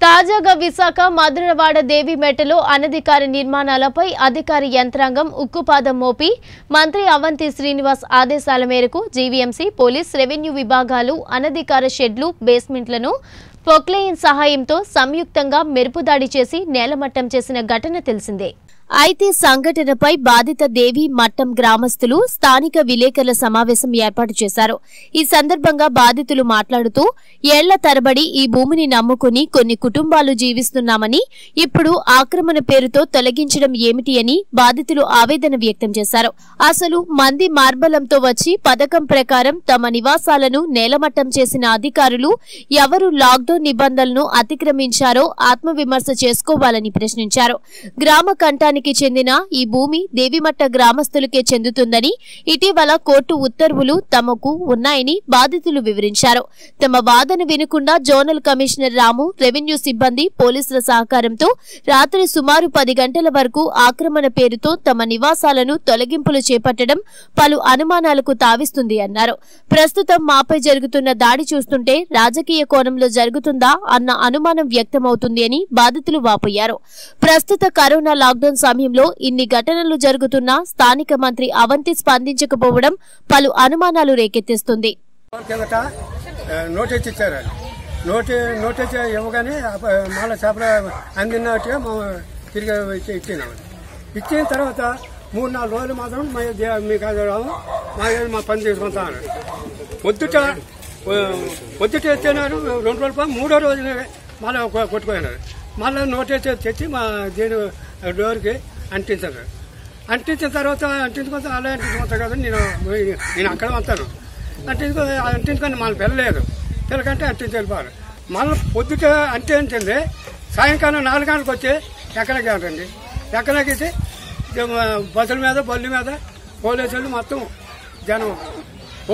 తాజాగా విశాఖ మధురవాడ దేవిమెటలో అనధికార నిర్మాణాలపై అధికార యంత్రాంగం ఉక్కుపాదం మోపి మంత్రి అవంతి శ్రీనివాస్ ఆదేశాల మేరకు జీవీఎంసీ పోలీస్ రెవెన్యూ విభాగాలు అనధికార షెడ్లు బేస్మెంట్లను పొక్లెయిన్ సహాయంతో సంయుక్తంగా మెరుపుదాడి చేసి నేలమట్టం చేసిన ఘటన తెలిసిందే. అయితే సంఘటనపై బాధిత దేవి మట్టం గ్రామస్తులు స్థానిక విలేకరుల సమావేశం ఏర్పాటు చేశారు. ఈ సందర్భంగా బాధితులు మాట్లాడుతూ ఏళ్ళ తరబడి ఈ భూమిని నమ్ముకుని కొన్ని కుటుంబాలు జీవిస్తున్నామని ఇప్పుడు ఆక్రమణ పేరుతో తొలగించడం ఏమిటి అని బాధితులు ఆవేదన వ్యక్తం చేశారు. అసలు మంది మార్బలంతో వచ్చి పథకం ప్రకారం తమ నివాసాలను నేలమట్టం చేసిన అధికారులు ఎవరు లాక్డౌన్ నిబంధనలను అతిక్రమించారో ఆత్మవిమర్శ చేసుకోవాలని ప్రశ్నించారు. గ్రామ కుటుంబానికి చెందిన ఈ భూమి దేవిమట్ట గ్రామస్తులకే చెందుతుందని ఇటీవల కోర్టు ఉత్తర్వులు తమకు ఉన్నాయని బాధితులు వివరించారు. తమ వాదన వినకుండా జోనల్ కమిషనర్ రాము రెవెన్యూ సిబ్బంది పోలీసుల సహకారంతో రాత్రి సుమారు పది గంటల వరకు ఆక్రమణ పేరుతో తమ నివాసాలను తొలగింపులు చేపట్టడం పలు అనుమానాలకు తావిస్తుంది అన్నారు. ప్రస్తుతం మాపై జరుగుతున్న దాడి చూస్తుంటే రాజకీయ కోణంలో జరుగుతుందా అన్న అనుమానం వ్యక్తమవుతుంది అని బాధితులు వాపోయారు. ప్రస్తుత కరోనా లాక్డౌన్ సమయంలో ఇన్ని ఘటనలు జరుగుతున్నా స్థానిక మంత్రి అవంతి స్పందించకపోవడం పలు అనుమానాలు రేకెత్తిస్తుంది. నోటీస్ ఇచ్చారు. వాళ్ళు. నోటీస్ ఇవ్వగానే ఆ చేపల అందినట్టుగా మేము తిరిగి ఇచ్చినాము ఇచ్చిన. తర్వాత మూడు నాలుగు రోజులు మాత్రం మా దే- మీకు రాము మా మా పని చేసుకుంటాను. పొద్దుట పొద్దుట ఇచ్చినారు రెండు రోజులు మూడో రోజు మళ్ళీ కొట్టుకున్నారు మళ్ళీ నోటీస్ తెచ్చి మా దీని డోర్కి అంటించారు. అంటించిన తర్వాత అంటించుకొని అలా అంటించుకుంటాను కదా నేను నేను అక్కడ వస్తాను అంటించుకో అంటించుకొని మనం వెళ్ళలేదు పిల్లకంటే అంటించి వెళ్ళిపోవాలి. మళ్ళీ పొద్దుట అంటించింది సాయంకాలం నాలుగు గంటలకు వచ్చి ఎక్కడికి వెళ్ళండి ఎక్కడికి బస్సుల మీద బళ్ళు మీద పోలీసులు మొత్తం జనం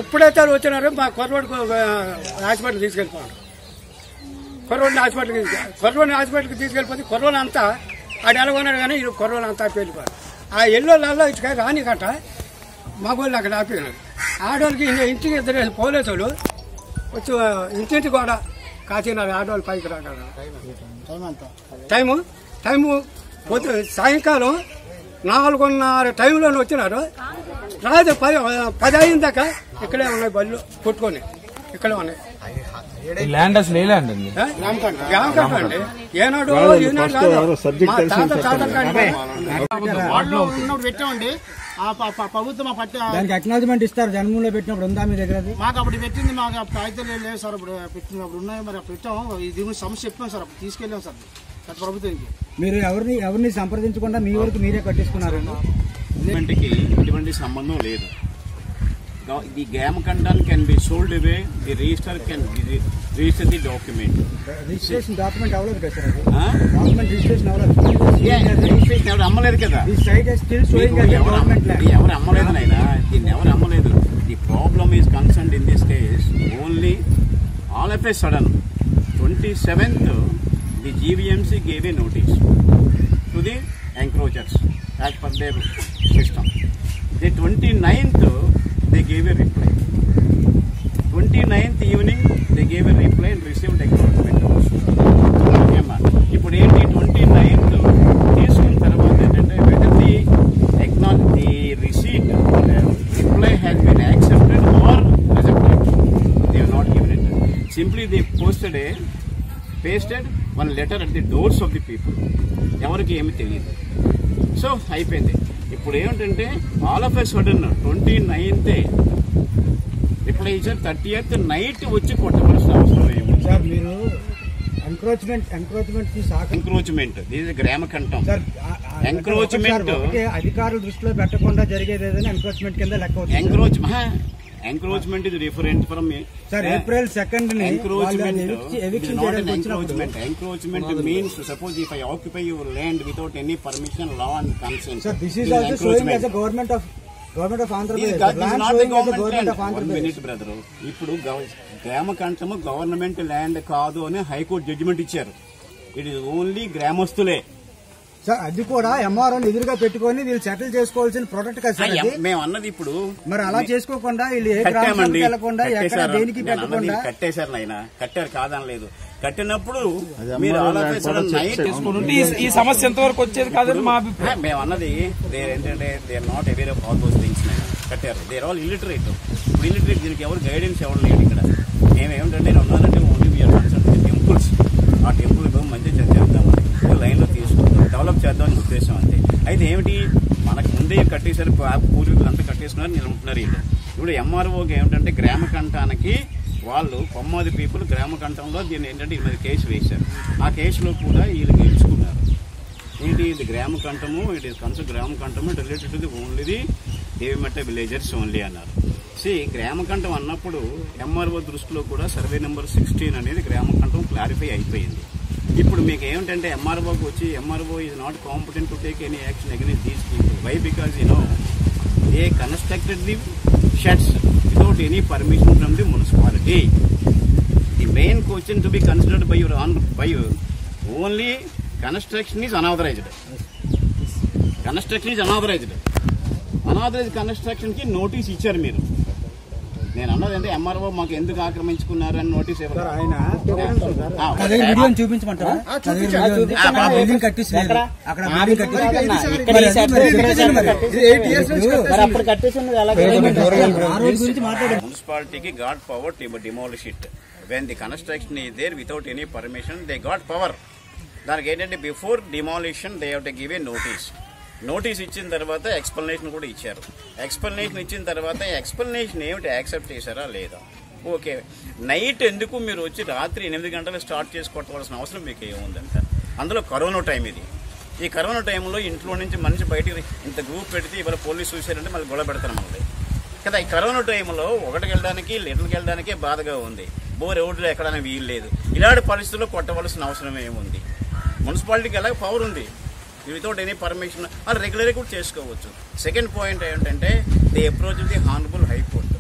ఎప్పుడైతే వాళ్ళు వచ్చినారో మా కొరవాడు హాస్పిటల్ తీసుకెళ్ళిపోవాలి కొరవాడిని హాస్పిటల్కి కొరవాడిని హాస్పిటల్కి తీసుకెళ్ళిపోతే కొర్రోని అంతా ఆడు ఎలా కానీ ఈ కుర్రోళ్ళు అంతా పెళ్ళిపోయారు ఆ ఎల్లోళ్ళల్లో ఇటుక రాని కట్ట మగోళ్ళు అక్కడ ఆపినారు ఆడవాళ్ళకి ఇంటికి ఇద్దరు పోలీసులు వచ్చి ఇంటింటి కూడా కాచినారు ఆడవాళ్ళు పైకి రాగలరు. టైము? టైము పొద్దు సాయంకాలం నాలుగున్నర టైంలో వచ్చినారు. రాదు పది పది అయిన దాకా ఇక్కడే ఉన్నాయి బళ్ళు కొట్టుకొని. ఇక్కడే ఉన్నాయి. ల్యాండ్ అసలు ఏ ల్యాండ్ అండి? ఏనాడు పెట్టామండి ప్రభుత్వం ఆ పట్టి దానికి అక్నాలజ్మెంట్ ఇస్తారు. జన్మూలో పెట్టినప్పుడు ఉందా మీ దగ్గర అది? మాకు అప్పుడు పెట్టింది మాకు అప్పుడు కాగితాలు లేవు సార్. అప్పుడు పెట్టింది. అప్పుడు ఉన్నాయి. మరి అప్పుడు పెట్టాము ఇది సమస్య చెప్పాం సార్. అప్పుడు తీసుకెళ్ళాం సార్. గత ప్రభుత్వానికి. మీరు ఎవరిని ఎవరిని సంప్రదించకుండా మీ వరకు మీరే కట్టించుకున్నారు ఎటువంటి సంబంధం లేదు. the GAM content can be sold away, the register can re register the document. Registration document avaladı ka sir? Huh? Document registration avaladı. Yeah, registration avaladı ammaledu kada. This site is still showing as a government land. evaru ammaledu naina, dinni evaru ammaledu. The problem is concerned in this case only all of a sudden 27th the GVMC gave a notice to the encroachers as per their system. The 29th they gave a reply. 29th evening, they gave a reply and received acknowledgement. Also. ఓకేమా ఇప్పుడు ఏంటి twenty ninth తీసుకున్న తర్వాత ఏంటంటే whether the acknowledge the receipt reply has been accepted or rejected they not given it simply they posted pasted one letter at the doors of the people ఎవరికి ఏమి తెలియదు. So అయిపోయింది. ఇప్పుడు ఏమిటంటే all of a sudden twenty నైన్తే reply ఇచ్చారు thirty eighth night వచ్చి కొట్టవలసిన అవసరం ఏమి సార్ మీరు ఎంక్రోచ్మెంట్ ఎంక్రోచ్మెంట్ ఎంక్రోచ్మెంట్ దీని గ్రామ కంఠం సార్. సార్, ఒకటే అధికారుల దృష్టిలో పెట్టకుండా జరిగేది ఏదైనా ఎంక్రోచ్మెంట్ కింద లెక్క సార్. ఎంక్రోచ్ ఎంక్రోచ్మెంట్ ఇది different from sir April second encroachment encroachment encroachment means suppose if I occupy your land without any permission law and consent sir this is also sowing as government of government of Andhra Pradesh land sowing as government of Andhra Pradesh minute brother ఇప్పుడు గవ- గ్రామకంఠము government land కాదు అని high court judgement ఇచ్చారు. It is only గ్రామస్తులే. Sir అది కూడా MRO ఎదురుగా పెట్టుకొని వీళ్ళు సెటిల్ చేసుకోవాల్సిన ప్రొడక్ట్ కదా సార్ మేము అన్నది ఇప్పుడు మరి అలా చేసుకోకుండా వీళ్ళు ఏ గ్రామానికి వెళ్ళకుండా ఎక్కడ కట్టేశారు. దేనికి పెట్టకుండా కట్టేశారు నాయన. కట్టారు కాదనలేదు. కట్టినప్పుడు మీరు ఈ- సమస్య ఎంతవరకు వచ్చేది కాదని మా అభిప్రాయం. మేము అన్నది దేర్ ఏంటంటే they are not aware of all those things కట్టారు. దేర్ ఆల్ ఇల్లిటరేట్ ఇప్పుడు ఇల్లిటరేట్ దీనికి ఎవరు గైడెన్స్ ఎవరు లేడు ఇక్కడ. మేము ఏమిటంటే నేను ఉన్నానంటే ఓన్లీ టెంపుల్స్ ఆ టెంపుల్ మంచి చేద్దామని లైన్లో తీసుకుంటాం డెవలప్ చేద్దామని ఉద్దేశం అంతే అయితే ఏమిటి? మనకు ముందే కట్టేశారు పూర్వీకులు అంతా కట్టేసుకున్నారు నిలబడుతున్నారు వీళ్ళు ఇప్పుడు ఎంఆర్ఓకి ఏమిటంటే గ్రామ కంఠానికి వాళ్ళు కొమ్మాది పీపుల్ గ్రామ కంఠంలో దీన్ని ఏంటంటే ఈ మీద కేసు వేశారు. ఆ కేసులో కూడా వీళ్ళు గెలుచుకున్నారు. ఏంటి? ఇది గ్రామ కంఠము ఇట్ ఈస్ కన్స్ గ్రామ కంఠము related to the only the Devimatta villagers only అన్నారు. సి గ్రామ కంఠం అన్నప్పుడు ఎంఆర్ఓ దృష్టిలో కూడా సర్వే నెంబర్ సిక్స్టీన్ అనేది గ్రామ కంఠం క్లారిఫై అయిపోయింది. ఇప్పుడు మీకు ఏమిటంటే ఎంఆర్ఓకి వచ్చి MRO is not competent to take any action against these people why because you know a constructed the sheds without any permission from the municipality the main question to be considered by your own by you only construction is unauthorized construction is unauthorized unauthorized కన్స్ట్రక్షన్కి notice ఇచ్చారు మీరు. నేను అన్నది అంటే MRO మాకు ఎందుకు ఆక్రమించుకున్నారు అని notice ఇవ్వరు మున్సిపాలిటీకి got power to demolish it when the construction is there without any permission they got power దానికి ఏంటంటే before demolition they have to give a notice notice ఇచ్చిన తర్వాత ఎక్స్ప్లెనేషన్ కూడా ఇచ్చారు. ఎక్స్ప్లెనేషన్ ఇచ్చిన తర్వాత ఎక్స్ప్లెనేషన్ ఏమిటి యాక్సెప్ట్ చేశారా లేదా? ఓకే. నైట్ ఎందుకు మీరు వచ్చి రాత్రి ఎనిమిది గంటలకు స్టార్ట్ చేసి కొట్టవలసిన అవసరం మీకు ఏముందంట? అందులో కరోనా టైం ఇది. ఈ కరోనా టైంలో ఇంట్లో నుంచి మనిషి బయటికి ఇంత గ్రూప్ పెడితే ఇవాళ పోలీసు చూశారంటే మళ్ళీ గొడవ పెడతారు మనల్ని. కదా ఈ కరోనా టైంలో ఒకటికి వెళ్ళడానికి లీటర్కి వెళ్ళడానికే బాధగా ఉంది. బోర్ రోడ్లు ఎక్కడానికి వీలు లేదు. ఇలాంటి పరిస్థితుల్లో కొట్టవలసిన అవసరం ఏముంది? మున్సిపాలిటీకి ఎలాగ పవర్ ఉంది. వితౌట్ ఎనీ పర్మిషన్ వాళ్ళు రెగ్యులర్గా కూడా చేసుకోవచ్చు. సెకండ్ పాయింట్ ఏంటంటే they approach the honourable high court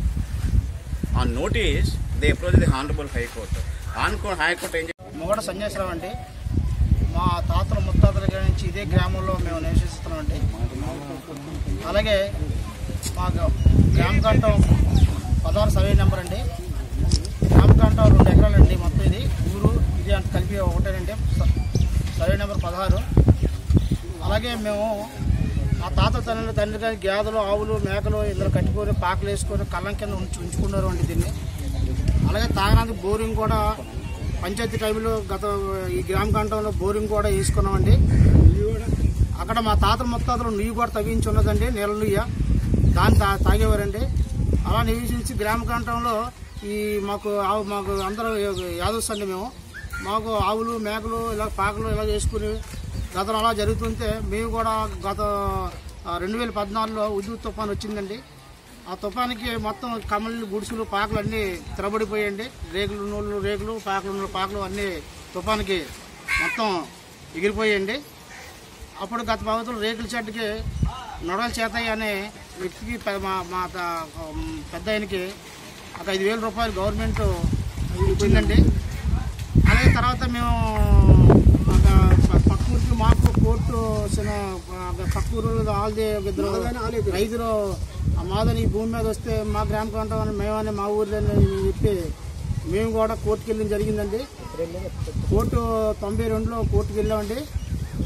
ఆ notice they approach the honourable high court ఆన్కో హైకోర్టు ఏం మొగడ సన్యాసరావు అండి. మా తాతల ముత్తాతల నుంచి ఇదే గ్రామంలో మేము నివసిస్తున్నామండి. అలాగే మా గ్రామ కంఠం పదహారు సర్వే నెంబర్ అండి. గ్రామ కంఠం రెండు ఎకరాలండి మొత్తం ఇది. ఊరు ఇది కలిపి ఒకటేనండి. సర్వే నెంబర్ పదహారు. అలాగే మేము మా తాత తండ్రి తండ్రి గారి గేదలు ఆవులు మేకలు ఇందులో కట్టుకొని పాకలు వేసుకొని కళ్ళం కింద ఉంచి ఉంచుకున్నారు అండి దీన్ని. అలాగే తాగడానికి బోరింగ్ కూడా పంచాయతీ టైంలో గత ఈ గ్రామ కంఠంలో బోరింగ్ కూడా వేసుకున్నామండి. అక్కడ మా తాత ముత్తాతలు నుయ్యి కూడా తవ్వించి ఉన్నదండి నీళ్ళ నుయ్య. దాన్ని తా తాగేవారండి. అలా నివసించి గ్రామ కంఠంలో ఈ మాకు ఆవు మాకు అందరూ యాదవ్స్ అండి మేము. మాకు ఆవులు మేకలు ఇలా పాకలు ఇలా చేసుకుని గతంలో అలా జరుగుతుంటే మేము కూడా గత రెండు వేల పద్నాలుగులో ఉద్యుత్ తుఫాన్ వచ్చిందండి. ఆ తుఫానికి మొత్తం కమళ్ళు గుడిసెలు పాకలు అన్నీ తిరబడిపోయాయండి. రేకులు నూళ్ళు రేకులు పాకలు నూళ్ళు పాకలు అన్నీ తుఫానికి మొత్తం ఎగిరిపోయండి అప్పుడు గత ప్రభుత్వం రేకుల చెట్టుకి నొడలు చేతాయి అనే వ్యక్తికి మా మా పెద్ద ఆయనకి ఒక ఐదు వేల రూపాయలు గవర్నమెంట్ ఇచ్చిందండి అలాగే తర్వాత మేము ఒక ప- పక్క ఊరికి మాకు కోర్టు చిన్న ప- పక్క ఒక ఇద్దరు రైతులు ఆ మాదని ఈ భూమి మీద వస్తే మా గ్రామ ప్రాంతం మేమని మా ఊర్లో చెప్పి మేము కూడా కోర్టుకు వెళ్ళడం జరిగిందండి. కోర్టు తొంభై రెండులో కోర్టుకు వెళ్ళామండి.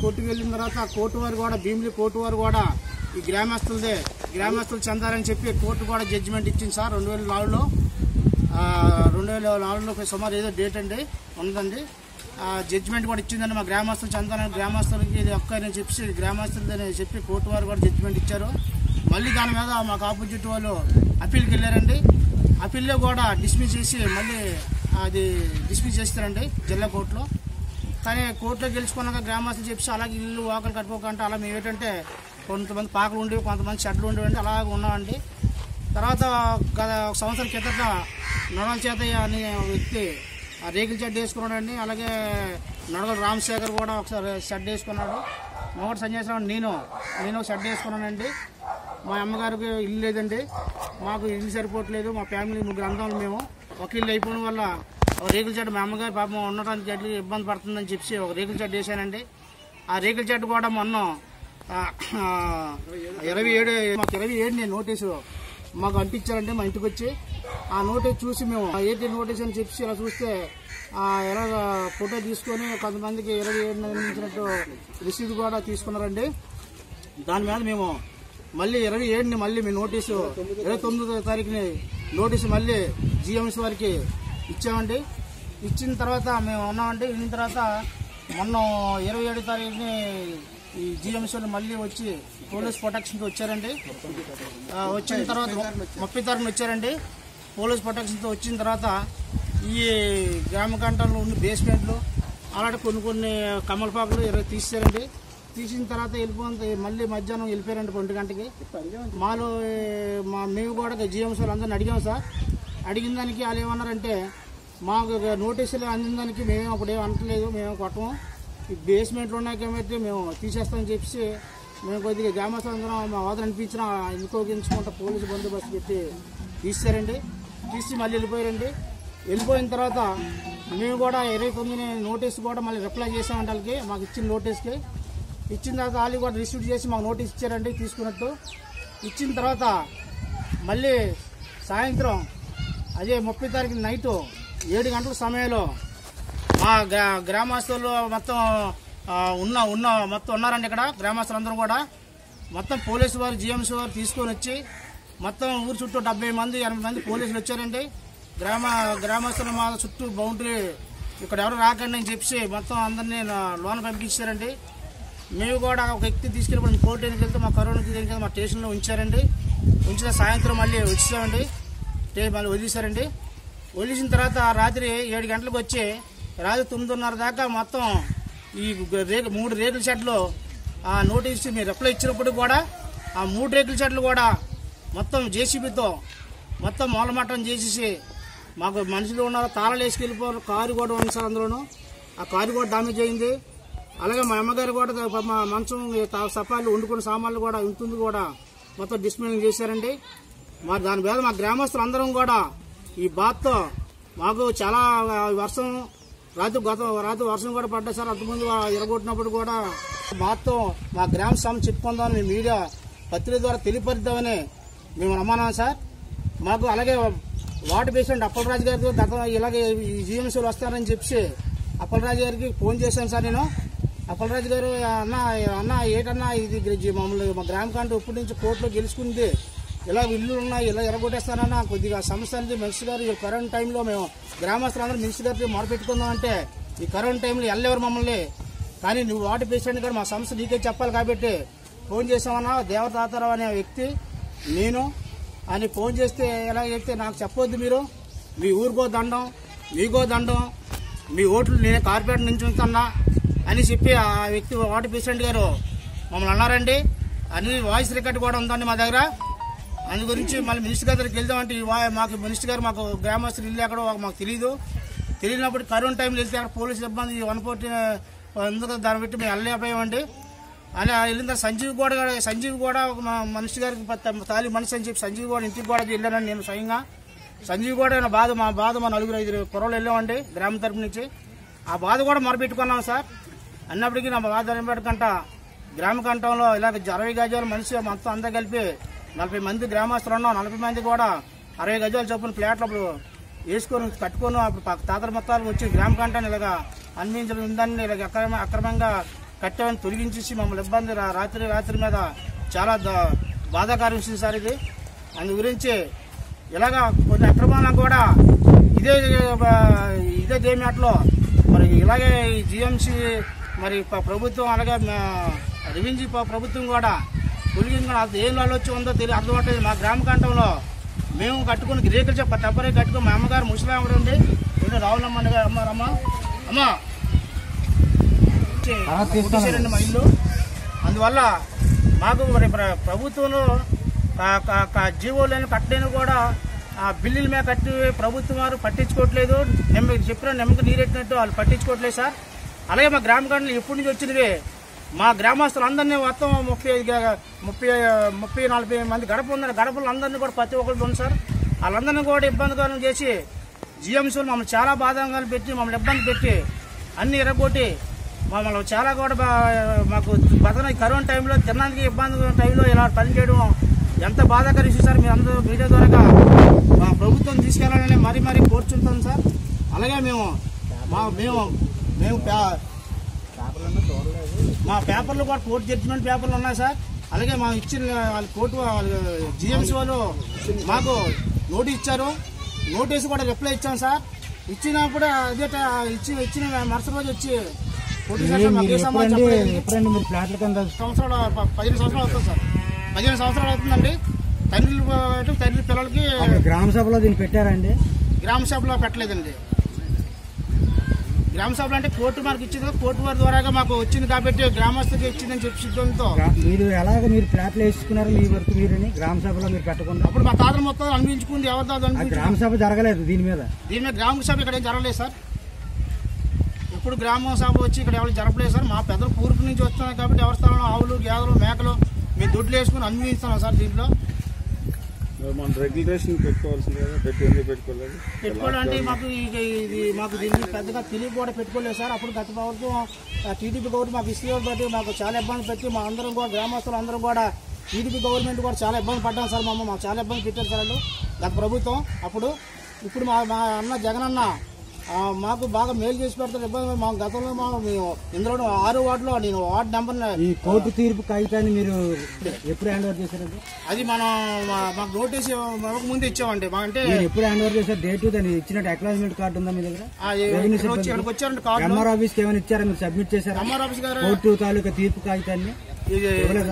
కోర్టుకు వెళ్ళిన తర్వాత ఆ కోర్టు వారు కూడా భీమిలి కోర్టు వారు కూడా ఈ గ్రామస్తులదే గ్రామస్తులు చెందారని చెప్పి కోర్టు కూడా జడ్జిమెంట్ ఇచ్చింది సార్. రెండు వేల నాలుగులో ఆ, రెండు వేల నాలుగులో సుమారు ఏదో డేట్ అండి ఉందండి. జడ్జిమెంట్ కూడా ఇచ్చిందని మా గ్రామస్తులు చందన గ్రామస్తులకి ఇది ఒక్కని చెప్పి గ్రామస్తులని చెప్పి కోర్టు వారు కూడా జడ్జిమెంట్ ఇచ్చారు. మళ్ళీ దాని మీద మాకు ఆపోజిట్ వాళ్ళు అప్పీల్కి వెళ్ళారండి. అప్పీల్లో కూడా డిస్మిస్ చేసి మళ్ళీ అది డిస్మిస్ చేస్తారండి జిల్లా కోర్టులో. కానీ కోర్టులో గెలుచుకున్నాక గ్రామస్తులు చెప్పి అలాగే ఇల్లు వాకలు కట్టుకోకుండా అలా మేము ఏంటంటే కొంతమంది పాకలు ఉండేవి కొంతమంది షెడ్లు ఉండేవి అలాగ ఉన్నామండి. తర్వాత గత ఒక సంవత్సరం కిందట నడవల చేతయ్య అనే వ్యక్తి రేకుల షెడ్ వేసుకున్నాడండి. అలాగే నొడగల రామశేఖర్ కూడా ఒకసారి షెడ్ వేసుకున్నాడు. మొదటి సంజయ్ నేను. నేను షెడ్ వేసుకున్నానండి. మా అమ్మగారికి ఇల్లు లేదండి. మాకు ఇల్లు సరిపోవట్లేదు. మా ఫ్యామిలీ ముగ్గురు అందరం మేము. ఒక ఇల్లు అయిపోవడం వల్ల ఒక రేకుల షెడ్ మా అమ్మగారి పాపం ఉండటానికి గడ్డి ఇబ్బంది పడుతుందని చెప్పి ఒక రేకుల షెడ్ వేసానండి. ఆ రేకుల షెడ్ కూడా మొన్న ఇరవై ఏడు మాకు ఇరవై ఏడు నేను నోటీసు మాకు పంపించారంటే మా ఇంటికి వచ్చి ఆ నోటీస్ చూసి మేము ఏంటి నోటీస్ అని చెప్పి ఇలా చూస్తే ఎలా ఫోటో తీసుకొని కొంతమందికి ఇరవై ఏడు నిర్మించినట్టు రిసీవ్ కూడా తీసుకున్నారండి. దాని మీద మేము మళ్ళీ ఇరవై ఏడుని మళ్ళీ మీ నోటీసు ఇరవై తొమ్మిదో తారీఖుని నోటీసు మళ్ళీ జిఎంఎస్ వారికి ఇచ్చామండి. ఇచ్చిన తర్వాత మేము ఉన్నామండి. ఇన్న తర్వాత మొన్న ఇరవై ఏడు తారీఖుని ఈ జిఎంసీ మళ్ళీ వచ్చి పోలీస్ ప్రొటెక్షన్కి వచ్చారండి. వచ్చిన తర్వాత ముప్పై తారీఖున వచ్చారండి. పోలీస్ ప్రొటెక్షన్తో వచ్చిన తర్వాత ఈ గ్రామ గంటల్లో ఉన్న బేస్మెంట్లు అలాంటి కొన్ని కొన్ని కమలపాకులు ఇరవై తీసారండి తీసిన తర్వాత వెళ్ళిపోతే మళ్ళీ మధ్యాహ్నం వెళ్ళిపోయారండి ఒంటి గంటకి మాలో మా మేము కూడా జిఎంసీ అందరిని అడిగాం సార్. అడిగిన దానికి వాళ్ళు ఏమన్నారంటే మాకు నోటీసులు అందిన దానికి మేము అప్పుడు ఏం అనట్లేదు మేము కొట్టము. బేస్మెంట్లో ఉన్నాయి ఏమైతే మేము తీసేస్తామని చెప్పేసి మేము కొద్దిగా గ్రామస్తులందరం మా వాదన అనిపించిన ఇంకోగించుకుంటా పోలీసు బందోబస్తు పెట్టి తీసారండి తీసి మళ్ళీ వెళ్ళిపోయారండి. వెళ్ళిపోయిన తర్వాత మేము కూడా ఇరవై తొమ్మిది నోటీస్ కూడా మళ్ళీ రిప్లై చేసామంటే వాళ్ళకి మాకు ఇచ్చిన నోటీస్కి. ఇచ్చిన తర్వాత వాళ్ళు కూడా రిసీవ్ చేసి మాకు నోటీస్ ఇచ్చారండి తీసుకున్నట్టు. ఇచ్చిన తర్వాత మళ్ళీ సాయంత్రం అదే ముప్పై తారీఖు నైట్ ఏడు గంటల సమయంలో మా గ్రామస్తులు మొత్తం ఉన్న ఉన్న మొత్తం ఉన్నారండి ఇక్కడ గ్రామస్తులందరూ కూడా. మొత్తం పోలీసు వారు జిఎంసీ వారు తీసుకొని వచ్చి మొత్తం ఊరు చుట్టూ డెబ్బై మంది ఎనభై మంది పోలీసులు వచ్చారండి. గ్రామ గ్రామస్తులు మా చుట్టూ బౌండరీ ఇక్కడ ఎవరు రాకండి అని చెప్పి మొత్తం అందరినీ లోన్ పంపించారండి. మేము కూడా ఒక వ్యక్తి తీసుకెళ్ళి కోర్టు ఎన్నికలు వెళ్తే మా కరోనా ఎన్నికలు మా స్టేషన్లో ఉంచారండి. ఉంచిన సాయంత్రం మళ్ళీ వచ్చామండి. టే- మళ్ళీ వదిలేశారండి. వదిలేసిన తర్వాత రాత్రి ఏడు గంటలకు వచ్చి రాత్రి తొమ్మిదిన్నర దాకా మొత్తం ఈ రేకు మూడు రేకుల షెడ్లు ఆ నోటీస్ మీరు రిప్లై ఇచ్చినప్పుడు కూడా ఆ మూడు రేకుల షెడ్లు కూడా మొత్తం జేసీబీతో మొత్తం మూలమట్టం చేసేసి మాకు మనుషులు ఉన్నారు తాళాలు వేసుకెళ్ళిపోయారు కారు కూడా ఉంది సార్ అందులోనూ. ఆ కారు కూడా డామేజ్ అయింది. అలాగే మా అమ్మగారు కూడా మా మంచం సపాలు వండుకున్న సామాన్లు కూడా ఉంటుంది కూడా మొత్తం డిస్మెంట్ చేశారండి. మరి దాని మీద మా గ్రామస్తులు అందరం కూడా ఈ బాత్తో మాకు చాలా వర్షం రాత్రి గత రాత్రి వర్షం కూడా పడ్డా సార్. అంతకుముందు ఎరగొట్టినప్పుడు కూడా మాతో మా గ్రామ సమ చెప్పుకుందామని మీడియా పత్రిక ద్వారా తెలియపరుద్దామని మేము నమ్మన్నాం సార్. మాకు అలాగే వాటర్ పేషెంట్ అప్పలరాజు గారికి గత ఇలాగే ఈ జీఎంసీలు వస్తారని చెప్పి అప్పలరాజు గారికి ఫోన్ చేశాను సార్ నేను. అప్పలరాజు గారు అన్న అన్న ఏటన్నా ఇది మమ్మల్ని మా గ్రామ కంటే ఇప్పటి నుంచి కోర్టులో గెలుచుకుంది. ఇలా ఇల్లు ఉన్నాయి ఇలా ఎరగొట్టేస్తానన్న కొద్దిగా సమస్య అనేది మినిస్టర్ గారు ఈ కరోనా టైంలో మేము గ్రామస్తులందరూ మినిస్టర్ గారికి మొరపెట్టుకుందాం అంటే ఈ కరోనా టైంలో వెళ్ళేవారు మమ్మల్ని. కానీ నువ్వు వాటి పేషెంట్ గారు మా సమస్య నీకే చెప్పాలి కాబట్టి ఫోన్ చేసామన్నా దేవతాతారావు అనే వ్యక్తి నేను అని ఫోన్ చేస్తే ఎలా చెప్తే నాకు చెప్పొద్దు మీరు. మీ ఊరికో దండం మీకో దండం మీ ఓట్లు నేను కార్పొరేట్ నుంచి ఉంచుతున్నా అని చెప్పి ఆ వ్యక్తి వాటర్ పేషెంట్ గారు మమ్మల్ని అన్నారండి. అని వాయిస్ రికార్డ్ కూడా ఉందండి మా దగ్గర. అందు గురించి మళ్ళీ మినిస్టర్ గారి దగ్గరికి వెళ్దామంటే మాకు మినిస్టర్ గారు మాకు గ్రామస్తులు ఇల్లు ఎక్కడో మాకు తెలియదు తెలియనప్పుడు కరోనా టైంలో వెళ్తే అక్కడ పోలీసులు ఇబ్బంది వన్ ఫోర్టీ ఎందుకు దాన్ని పెట్టి మేము వెళ్ళలేకపోయామండి. అని వెళ్ళిన తర్వాత సంజీవ్ కూడా సంజీవ్ కూడా ఒక మా మనిషి గారికి తాలి మనిషి అని చెప్పి సంజీవ్ కూడా ఇంటికి కూడా వెళ్ళానని నేను స్వయంగా. సంజీవ్ కూడా బాధ మా బాధ మా నలుగురు ఐదు కుర్రలు వెళ్ళామండి గ్రామం తరపు నుంచి. ఆ బాధ కూడా మొరపెట్టుకున్నాం సార్. అన్నప్పటికీ నా బాధ నిలబెట్టకంట గ్రామ కంఠంలో ఇలాగ జరవై గజాలు మనిషి మొత్తం అంతా కలిపి నలభై మంది గ్రామస్తులు ఉన్నాం. నలభై మంది కూడా అరవై గజాలు చొప్పున ఫ్లాట్లు అప్పుడు వేసుకొని కట్టుకొని అప్పుడు పక్క తాతల వచ్చి గ్రామ కంటే ఇలాగా అన్వించడం ఉందని ఇలాగ అక్రమ అక్రమంగా కట్టామని తొలగించేసి మమ్మల్ని ఇబ్బంది రాత్రి రాత్రి మీద చాలా బాధాకరం బాధాకర సార్ ఇది. అందు గురించి ఇలాగా కొన్ని అక్రమాలను కూడా ఇదే ఇదే దేమేటలో మరి ఇలాగే ఈ జిఎంసి మరి ప్రభుత్వం అలాగే రెవెన్యూ ప్రభుత్వం కూడా తొలగించిన అది ఏం ఆలోచన ఉందో తెలియదు. అర్థమవుతుంది మా గ్రామ కంఠంలో మేము కట్టుకుని రేకులు చెప్ప టెంపరీ కట్టుకుని మా అమ్మగారు ముసలాం కూడా ఉంది. ఏదో రావులమ్మ గారు అమ్మారమ్మ అమ్మ తీసేరండి మా ఇల్లు. అందువల్ల మాకు మరి ప్ర- ప్రభుత్వంలో జీవోలను కట్టలేని కూడా ఆ బిల్లుల మీద కట్టి ప్రభుత్వం వారు పట్టించుకోవట్లేదు. నెమ్మ చెప్పిన నెమ్మక నీరెట్టినట్టు వాళ్ళు పట్టించుకోవట్లేదు సార్. అలాగే మా గ్రామ ఎప్పటి నుంచి వచ్చినవి మా గ్రామస్తులు అందరినీ మొత్తం ముప్పై ఐదు ముప్పై ముప్పై నలభై మంది గడప ఉందని గడపలు అందరినీ కూడా ప్రతి ఒక్కరు ఉంది సార్. వాళ్ళందరినీ కూడా ఇబ్బందికరం చేసి జిఎంసీలు మమ్మల్ని చాలా బాధంగా పెట్టి మమ్మల్ని ఇబ్బంది పెట్టి అన్ని ఇరగొట్టి మమ్మల్ని చాలా కూడా మాకు బతన కరోనా టైంలో తినడానికి ఇబ్బంది టైంలో ఇలా పని చేయడం ఎంత బాధాకర విషయం సార్. మీరు అందరూ మీడియా ద్వారా మా ప్రభుత్వం తీసుకెళ్ళాలని మరీ మరీ కోరుచుంటాం సార్. అలాగే మేము మా మేము మేము పే- మా పేపర్లు కూడా కోర్టు జడ్జిమెంట్ పేపర్లు ఉన్నాయి సార్. అలాగే మా ఇచ్చిన వాళ్ళ కోర్టు జిఎంసీ వాళ్ళు మాకు నోటీస్ ఇచ్చారు. నోటీస్ కూడా రిప్లై ఇచ్చాం సార్. ఇచ్చినప్పుడు అదే ట- ఇచ్చి ఇచ్చిన మరుసటి రోజు వచ్చి సంవత్సరాలు పదిహేను సంవత్సరాలు అవుతుంది సార్. పదిహేను సంవత్సరాలు అవుతుందండి. తండ్రి తండ్రి పిల్లలకి గ్రామ సభలో దీన్ని పెట్టారండి గ్రామ సభలో పెట్టలేదండి. గ్రామ సభలో అంటే కోర్టు మనకి ఇచ్చింది కోర్టు వారి ద్వారాగా మాకు వచ్చింది కాబట్టి గ్రామస్తులకి ఇచ్చిందని చెప్పి సిద్ధంతో. మీరు ఎలాగ మీరు ప్లాట్లు వేసుకున్నారు మీ వరకు మీరని గ్రామ సభలో మీరు పెట్టకుండా అప్పుడు మా తాతలు మొత్తం అనిపించుకుంది ఆ అనిపించుకుంది గ్రామ సభ జరగలేదు దీని మీద. దీని మీద గ్రామ సభ ఇక్కడ ఏం జరగలేదు సార్. ఇప్పుడు గ్రామ సభ వచ్చి ఇక్కడ ఎవరు జరపలేదు సార్. మా పెద్దలు పూర్పు నుంచి వస్తున్నాయి కాబట్టి ఎవరి స్థలంలో ఆవులు గేదెలు మేకలు మేము దొడ్లు వేసుకుని అనుభవిస్తున్నాం సార్ దీంట్లో. మన రెగ్యులేషన్ పెట్టుకోవాల్సింది కదా పెట్టి ఎందుకు పెట్టుకోలేదు? పెట్టుకోవడం మాకు ఇది మాకు దీన్ని పెద్దగా తెలివి కూడా పెట్టుకోలేదు సార్. అప్పుడు గత ప్రభుత్వం టీడీపీ గవర్నమెంట్ మాకు ఇష్టం బట్టి మాకు చాలా ఇబ్బంది పెట్టి మా అందరం కూడా గ్రామస్తులు అందరం కూడా టీడీపీ గవర్నమెంట్ కూడా చాలా ఇబ్బంది పడ్డాం సార్. మా మాకు చాలా ఇబ్బంది పెట్టారు సార్ గత ప్రభుత్వం అప్పుడు ఇప్పుడు మా మా అన్న జగన్ అన్న మాకు బాగా మేలు చేసి పెడతారు ఇబ్బంది మా గతంలో మా మేము ఇందులో ఆరు వార్డులో నేను వార్డు నెంబర్ ఈ కోర్టు తీర్పు కాగితాన్ని మీరు ఎప్పుడు హ్యాండ్ ఓవర్ చేశారండి? అది మనం మాకు నోటీస్ ముందు ఇచ్చామండి. అంటే ఎప్పుడు హ్యాండ్ ఓవర్ చేశారు డేట్ దాన్ని ఇచ్చినట్టు అక్నాలజ్మెంట్ కార్డు ఉందా మీ దగ్గర? ఇక్కడికి వచ్చారండి కార్డు ఎంఆర్ ఆఫీస్కి ఏమైనా ఇచ్చారా? మీరు సబ్మిట్ చేశారా? ఎంఆర్ ఆఫీస్ గారు కోర్టు తాలూకా తీర్పు కాగితాన్ని?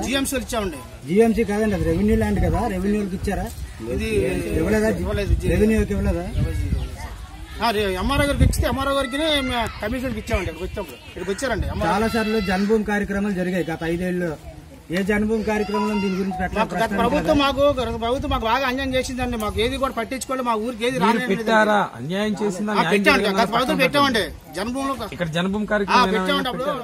జిఎంసీ ఇచ్చామండి. జిఎంసీ కాదండి అది రెవెన్యూ ల్యాండ్ కదా. రెవెన్యూకి ఇచ్చారా? ఇది ఇవ్వలేదా? రెవెన్యూకి ఇవ్వలేదా? ఎంఆర్ఓ గారికి ఇస్తే ఎంఆర్ఓ గారికి కమిషన్కి ఇచ్చామండి ఇక్కడికి వచ్చినప్పుడు ఇక్కడికి వచ్చారండి. చాలా సార్లు జన్మభూమి కార్యక్రమాలు జరిగాయి గత ఐదేళ్ళు. ఏ జన్మభూమి కార్యక్రమంలో దీని గురించి గత ప్రభుత్వం మాకు ప్రభుత్వం మాకు బాగా అన్యాయం చేసిందండి. మాకు ఏది కూడా పట్టించుకోవాలి మా ఊరికి ఏది పెట్టారా? అన్యాయం చేసిందా? పెట్టామండి? గత ప్రభుత్వం పెట్టామండి. జన్మభూమిలో ఇక్కడ జనభూమి ఆ, కార్యక్రమం పెట్టామండి అప్పుడు.